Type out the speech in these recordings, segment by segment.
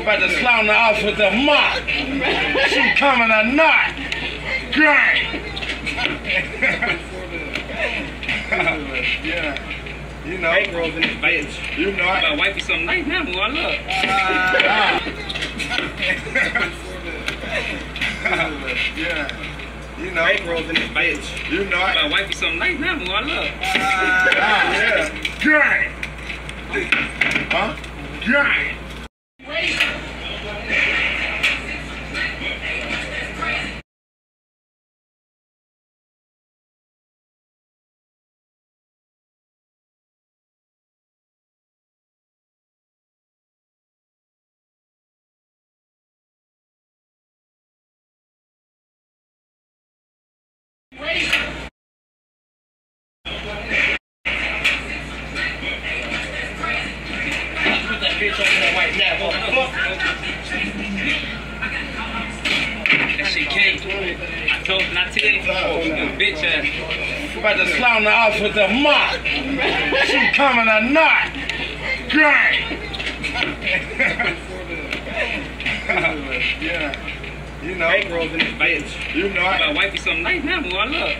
About to clown the house with the mop. She coming or not. Gang. yeah. You know. Bank rolls in this bitch. You know. I My wifey something nice now, boy. Look. yeah. You know. Bank rolls in this bitch. You know. I My wifey something nice now, boy. Look. yeah. Gang. Huh? Gang. That bitch over there right now, That shit. I told him not to tell you before. You a bitch ass. About to clown the off with the mop. She coming or not. Gang. yeah. You know. In this bitch. You know. I, My wifey something nice now, boy. Look.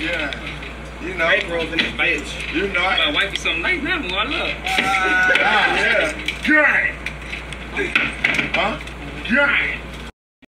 yeah. You know. Bank rolls in this bitch. You know. My wifey something nice now, love. Ah, Look. yeah. Gang. Huh? Gang.